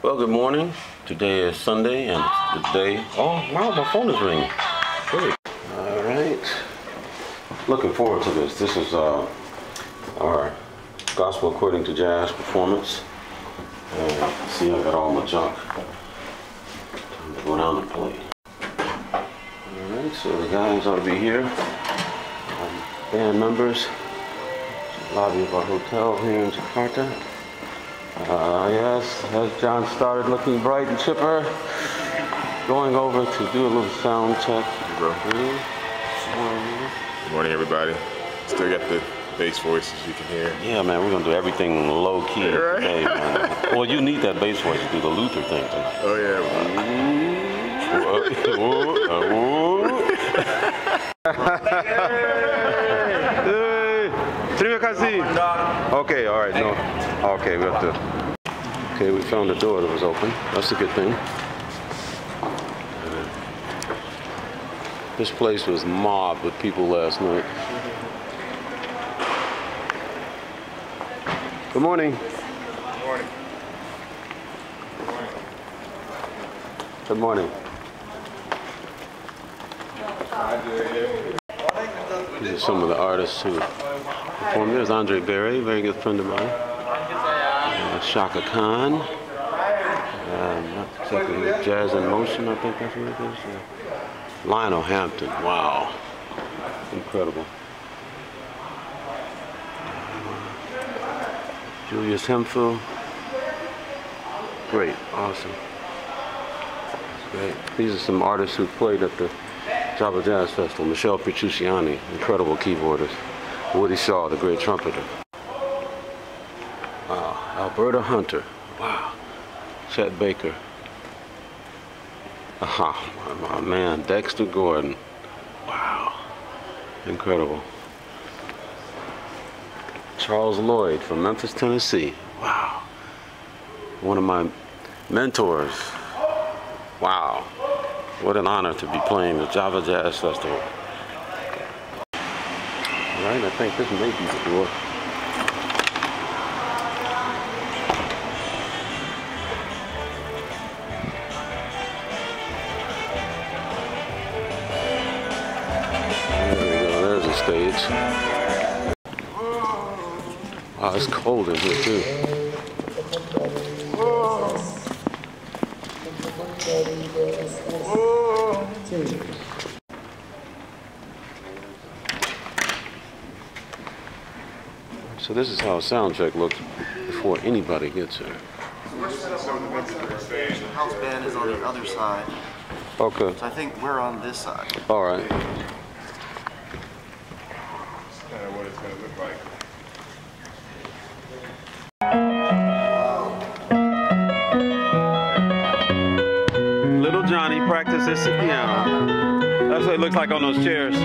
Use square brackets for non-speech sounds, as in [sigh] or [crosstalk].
Well, good morning. Today is Sunday, and the day. Oh, wow, my phone is ringing. Great. All right. Looking forward to this. This is uh, our Gospel According to Jazz performance. Uh, see, I got all my junk. Time to go down and play. All right, so the guys ought to be here. Um, band members. Lobby of our hotel here in Jakarta. Uh, yes, as John Stoddart looking bright and chipper, going over to do a little sound check. Bro. Good morning, everybody. Still got the bass voice, as you can hear. Yeah, man, we're gonna do everything low key Right. today, man. Well, you need that bass voice to do the Luther thing tonight. Oh, yeah. Hey, [laughs] [laughs] Okay, all right, no. Okay, we have to. Okay, we found the door that was open. That's a good thing. This place was mobbed with people last night. Good morning. Good morning. These are some of the artists who performed. There's Andre Berry, very good friend of mine. Uh, Chaka Khan. Um, not exactly Jazz in Motion, I think that's what it is. Uh, Lionel Hampton, wow. Incredible. Julius Hemphill. Great, awesome. Great. These are some artists who played at the Java Jazz Festival. Michel Petrucciani, incredible keyboardist. Woody Shaw, the great trumpeter. Wow. Alberta Hunter. Wow. Chet Baker. Aha, my, my man, Dexter Gordon. Wow. Incredible. Charles Lloyd from Memphis, Tennessee. Wow. One of my mentors. Wow. What an honor to be playing the Java Jazz Festival. Right, I think this may be the door. There we go, there's a stage. Wow, it's cold in here too. So this is how a sound check looks before anybody gets here. The house band is on the other side, Okay, so I think we're on this side. all right. Kind of what it's going to look like. Little Johnny practices the piano. That's what it looks like on those chairs.